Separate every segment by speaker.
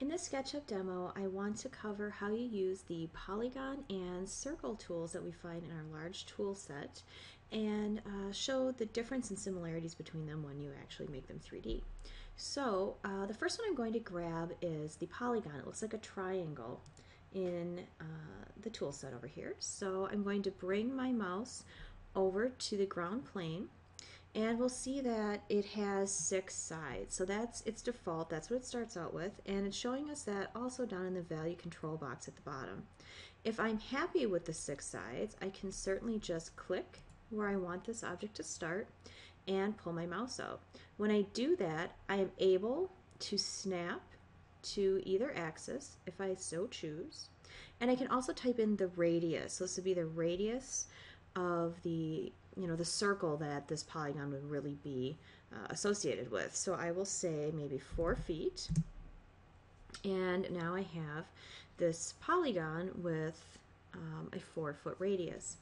Speaker 1: In this SketchUp demo, I want to cover how you use the polygon and circle tools that we find in our large tool set and uh, show the difference and similarities between them when you actually make them 3D. So uh, the first one I'm going to grab is the polygon. It looks like a triangle in uh, the tool set over here. So I'm going to bring my mouse over to the ground plane and we'll see that it has six sides. So that's its default, that's what it starts out with, and it's showing us that also down in the value control box at the bottom. If I'm happy with the six sides, I can certainly just click where I want this object to start and pull my mouse out. When I do that, I am able to snap to either axis if I so choose. And I can also type in the radius. So this would be the radius of the you know the circle that this polygon would really be uh, associated with. So I will say maybe four feet and now I have this polygon with um, a four foot radius.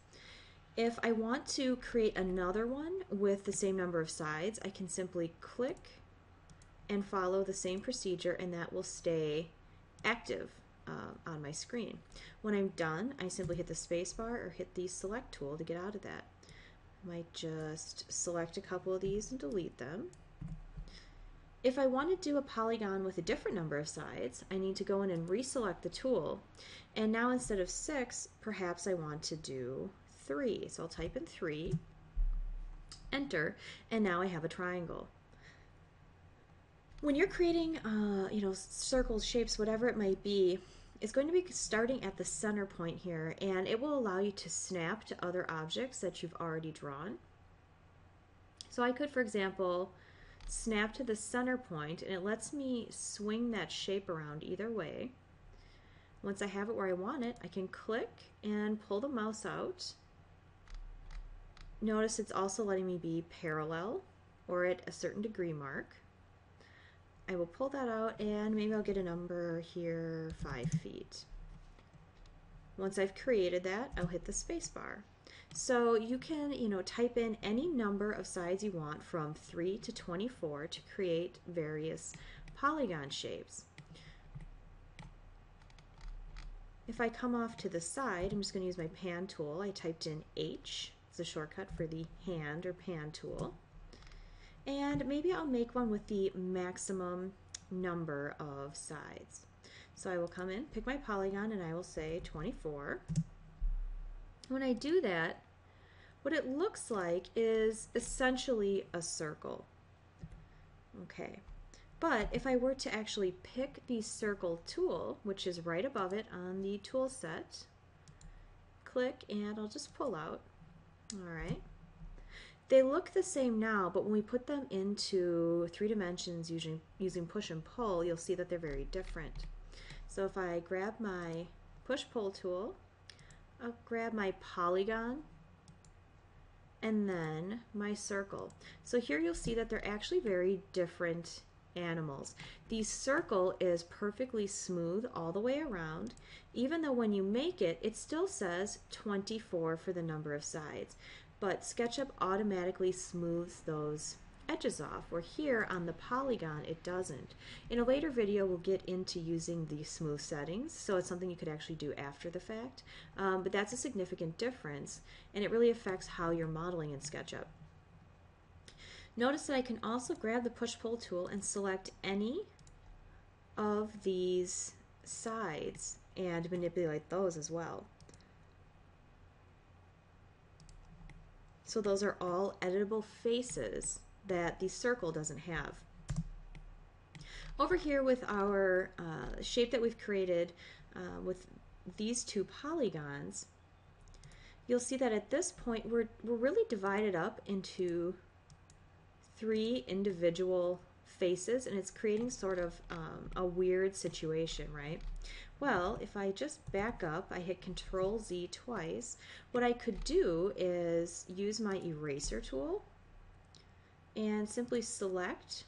Speaker 1: If I want to create another one with the same number of sides, I can simply click and follow the same procedure and that will stay active uh, on my screen. When I'm done, I simply hit the spacebar or hit the select tool to get out of that. Might just select a couple of these and delete them. If I want to do a polygon with a different number of sides, I need to go in and reselect the tool. And now instead of six, perhaps I want to do three. So I'll type in three, enter, and now I have a triangle. When you're creating, uh, you know, circles, shapes, whatever it might be, is going to be starting at the center point here and it will allow you to snap to other objects that you've already drawn. So I could, for example, snap to the center point and it lets me swing that shape around either way. Once I have it where I want it, I can click and pull the mouse out. Notice it's also letting me be parallel or at a certain degree mark. I will pull that out and maybe I'll get a number here, five feet. Once I've created that, I'll hit the space bar. So you can, you know, type in any number of sides you want from 3 to 24 to create various polygon shapes. If I come off to the side, I'm just going to use my pan tool. I typed in H, it's a shortcut for the hand or pan tool and maybe I'll make one with the maximum number of sides. So I will come in, pick my polygon, and I will say 24. When I do that, what it looks like is essentially a circle. Okay, but if I were to actually pick the circle tool, which is right above it on the tool set, click and I'll just pull out. All right. They look the same now, but when we put them into three dimensions using, using push and pull, you'll see that they're very different. So if I grab my push-pull tool, I'll grab my polygon, and then my circle. So here you'll see that they're actually very different animals. The circle is perfectly smooth all the way around, even though when you make it, it still says 24 for the number of sides but SketchUp automatically smooths those edges off, where here on the polygon it doesn't. In a later video we'll get into using the smooth settings, so it's something you could actually do after the fact, um, but that's a significant difference and it really affects how you're modeling in SketchUp. Notice that I can also grab the push-pull tool and select any of these sides and manipulate those as well. So those are all editable faces that the circle doesn't have. Over here with our uh, shape that we've created uh, with these two polygons, you'll see that at this point we're, we're really divided up into three individual faces and it's creating sort of um, a weird situation, right? Well, if I just back up, I hit Control Z twice, what I could do is use my eraser tool and simply select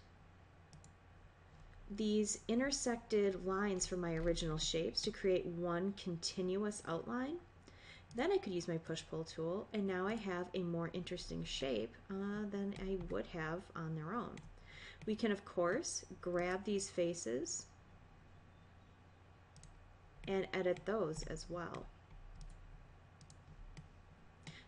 Speaker 1: these intersected lines from my original shapes to create one continuous outline. Then I could use my push-pull tool and now I have a more interesting shape uh, than I would have on their own. We can of course grab these faces and edit those as well.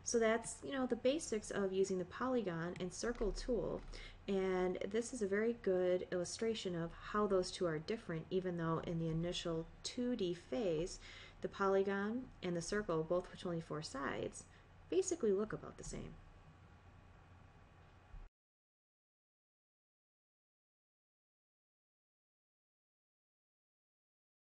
Speaker 1: So that's, you know, the basics of using the polygon and circle tool. And this is a very good illustration of how those two are different, even though in the initial 2D phase, the polygon and the circle, both with only four sides, basically look about the same.